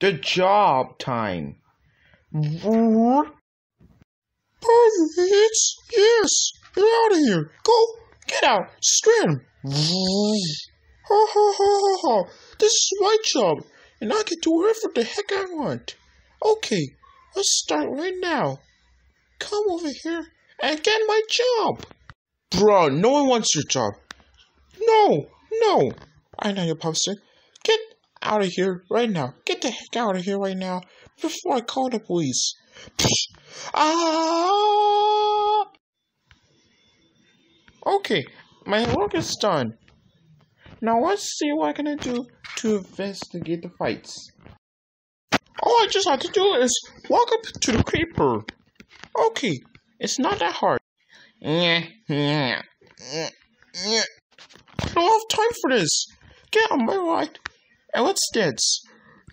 The job time. Perfect. Yes. Get out of here. Go. Get out. Strand. Ha ha ha ha ha. This is my job, and I can do whatever the heck I want. Okay, let's start right now. Come over here and get my job. Bro, no one wants your job. No, no. I know you're posting. Out of here right now. Get the heck out of here right now before I call the police. Ah! Okay, my work is done. Now let's see what I can do to investigate the fights. All I just have to do is walk up to the creeper. Okay, it's not that hard. I don't have time for this. Get on my right and let's dance.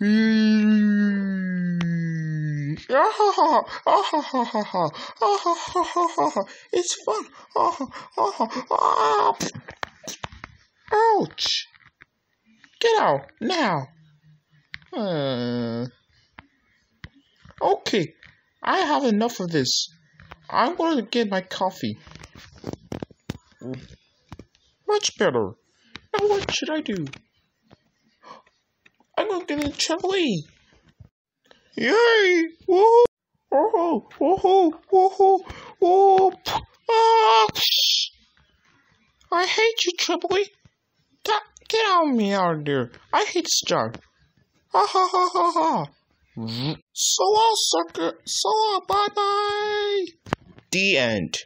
It's fun. Ouch! Get out now. Uh, okay, I have enough of this. I'm going to get my coffee. Much better. Now what should I do? Get a trampoline. Yay! Woohoo! Woohoo! Woohoo! Woohoo! Woohoo! Ah! I hate you, trampoline. Get out of me out of there. I hate this job. Ha ha ha ha ha. So long, sucker. So long. Bye bye. The end.